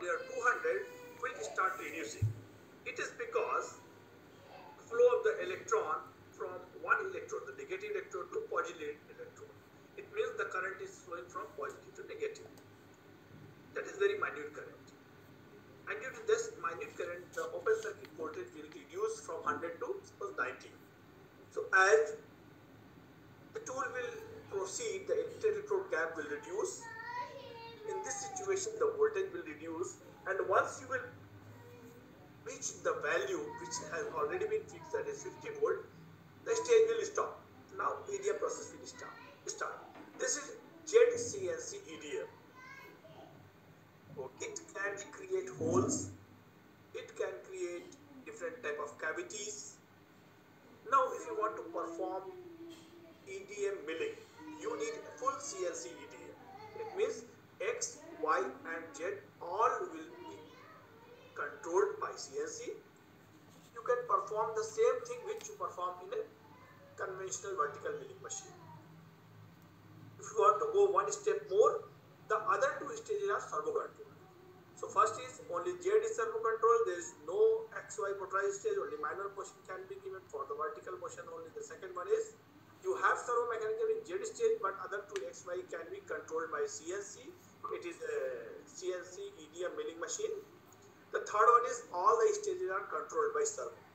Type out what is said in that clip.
near 200 will start reducing. It is because flow of the electron from one electrode, the negative electrode to positive electrode. It means the current is flowing from positive to negative. That is very minute current. And due to this minute current, the open circuit voltage will reduce from 100 to suppose 90. So as the tool will proceed, the electrode gap will reduce. In this situation, the voltage will reduce, the value which has already been fixed, that is 50 volt, the stage will stop. Now EDM process will start. start. This is ZCNC EDM. It can create holes. It can create different type of cavities. Now, if you want to perform EDM controlled by CNC. You can perform the same thing which you perform in a conventional vertical milling machine. If you want to go one step more, the other two stages are servo control. So first is only Z servo control. There is no XY motorized stage. Only minor motion can be given for the vertical motion. Only the second one is you have servo mechanism in Z stage, but other two XY can be controlled by CNC. It is a CNC EDM milling machine. The third one is all the stages are controlled by servo.